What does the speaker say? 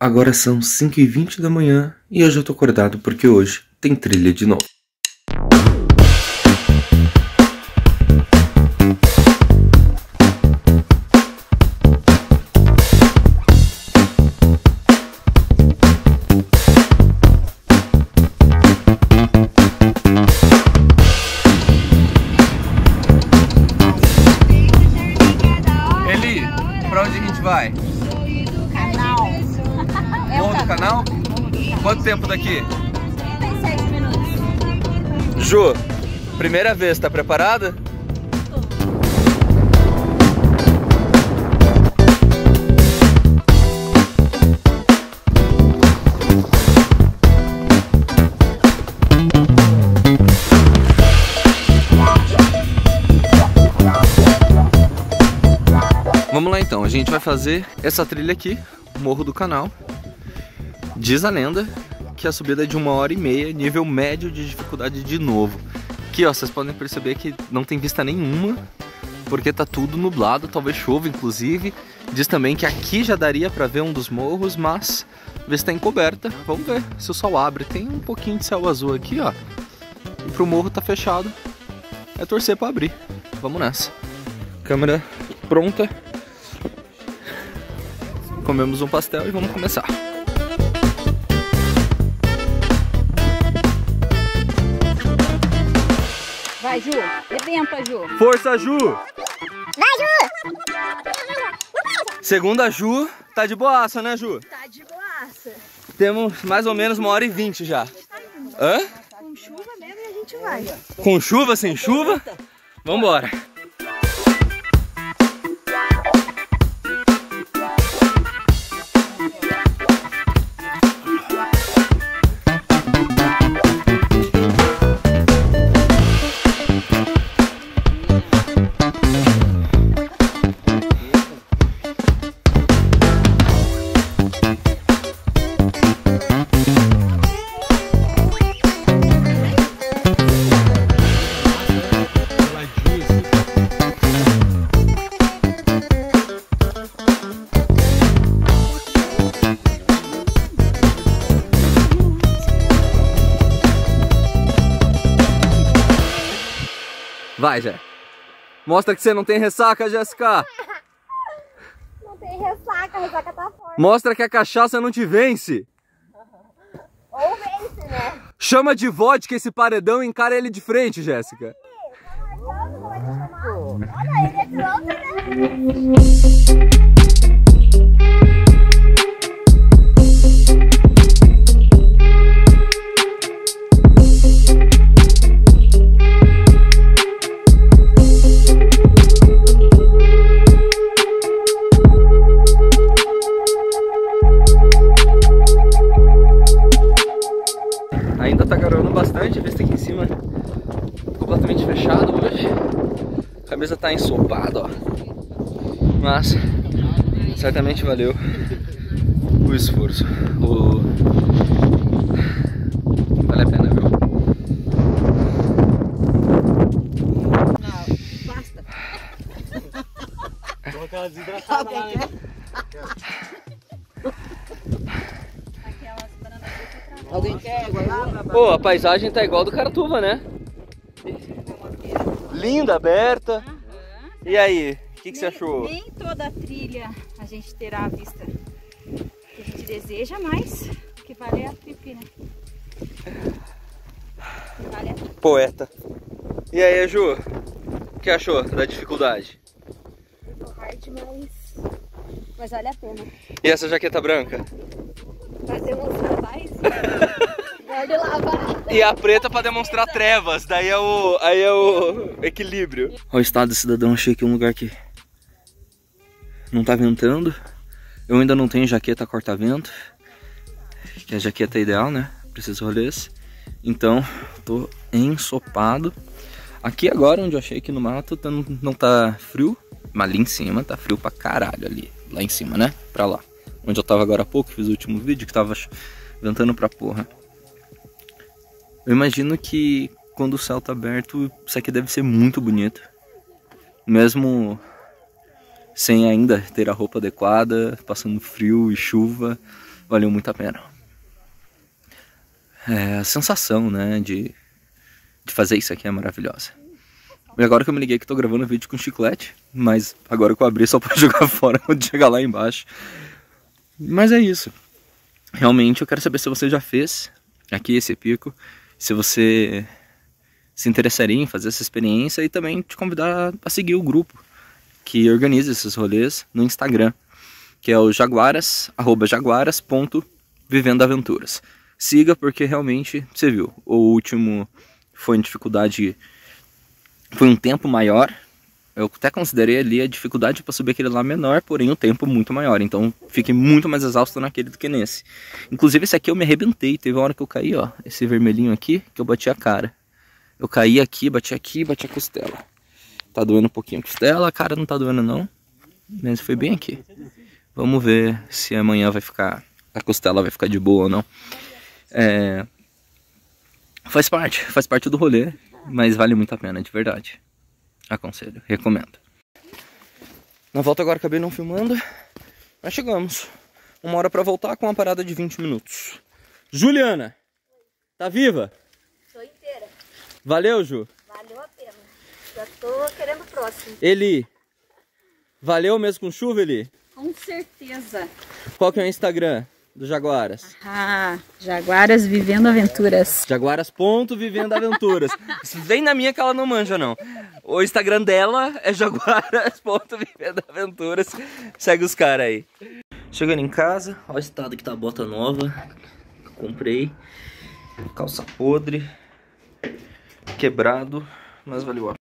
Agora são 5h20 da manhã e eu já tô acordado porque hoje tem trilha de novo. Eli, pra onde a gente vai? Morro do Canal? Quanto tempo daqui? 37 minutos. Ju, primeira vez, tá preparada? Vamos lá então, a gente vai fazer essa trilha aqui, Morro do Canal. Diz a lenda que a subida é de uma hora e meia, nível médio de dificuldade de novo. Aqui ó, vocês podem perceber que não tem vista nenhuma, porque tá tudo nublado, talvez chova inclusive. Diz também que aqui já daria para ver um dos morros, mas a vista tá encoberta. Vamos ver se o sol abre. Tem um pouquinho de céu azul aqui, ó. E pro morro tá fechado. É torcer para abrir. Vamos nessa. Câmera pronta. Comemos um pastel e vamos começar. Vai, Ju. Ju. Força, Ju! Vai, Ju! Segunda Ju, tá de boaça, né, Ju? Tá de boaça. Temos mais ou menos uma hora e vinte já. Hã? Com chuva mesmo e a gente vai. Com chuva, sem chuva? Vambora. Vai, Jé. Mostra que você não tem ressaca, Jéssica. Não tem ressaca, a ressaca tá forte. Mostra que a cachaça não te vence. Ou vence, né? Chama de vodka esse paredão e encara ele de frente, Jéssica. Olha, ele é piloto, né? Ainda tá garoando bastante, a vista aqui em cima completamente fechado hoje. A cabeça tá ensopada, ó. Mas certamente valeu o esforço. O... Vale a pena, viu? Alguém quer água lá? Pô, a paisagem tá igual do Caratuva, né? Linda, aberta. E aí, o que, que você achou? Nem toda a trilha a gente terá a vista que a gente deseja, mas o que vale é a trip, né? O que vale é a trip. Poeta. E aí, Ju? O que achou da dificuldade? hard, mas... Mas vale a pena. E essa jaqueta branca? Pra demonstrar mais. Pode lavar. E a preta pra demonstrar trevas, daí é o, aí é o equilíbrio. Olha o estado do cidadão, achei aqui um lugar que não tá ventando. Eu ainda não tenho jaqueta corta-vento, que a jaqueta é ideal, né? Esses rolês. Então, tô ensopado. Aqui agora, onde eu achei aqui no mato, tá- não tá frio, mas ali em cima tá frio pra caralho ali. Lá em cima, né? Pra lá. Onde eu tava agora há pouco, fiz o último vídeo, que tava ventando pra porra. Eu imagino que quando o céu tá aberto, isso aqui deve ser muito bonito. Mesmo sem ainda ter a roupa adequada, passando frio e chuva, valeu muito a pena. É, a sensação, né, de, de fazer isso aqui é maravilhosa. E agora que eu me liguei que tô gravando vídeo com chiclete, mas agora que eu abri só pra jogar fora quando chegar lá embaixo. Mas é isso. Realmente eu quero saber se você já fez aqui esse pico, se você se interessaria em fazer essa experiência e também te convidar a seguir o grupo que organiza esses rolês no Instagram, que é o jaguaras, arroba jaguaras.vivendoaventuras. Siga porque realmente, você viu, o último foi em dificuldade, foi um tempo maior, eu até considerei ali a dificuldade para subir aquele lá menor, porém o tempo muito maior. Então fiquei muito mais exausto naquele do que nesse. Inclusive esse aqui eu me arrebentei. Teve uma hora que eu caí, ó. Esse vermelhinho aqui, que eu bati a cara. Eu caí aqui, bati aqui, bati a costela. Tá doendo um pouquinho a costela, a cara não tá doendo não. Mas foi bem aqui. Vamos ver se amanhã vai ficar. A costela vai ficar de boa ou não. É... Faz parte, faz parte do rolê. Mas vale muito a pena, de verdade. Aconselho, recomendo. Na volta agora acabei não filmando, mas chegamos. Uma hora pra voltar com uma parada de 20 minutos. Juliana, tá viva? Tô inteira. Valeu, Ju. Valeu a pena. Já tô querendo o próximo. Eli, valeu mesmo com chuva, Eli? Com certeza. Qual que é o Instagram do Jaguaras? Ah, Jaguaras vivendo aventuras. Jaguaras.vivendoaventuras. Vem na minha que ela não manja, não. O Instagram dela é jaguaras.vivendoaventuras. Segue os caras aí. Chegando em casa, olha o estado que tá a bota nova. Comprei. Calça podre. Quebrado, mas valeu a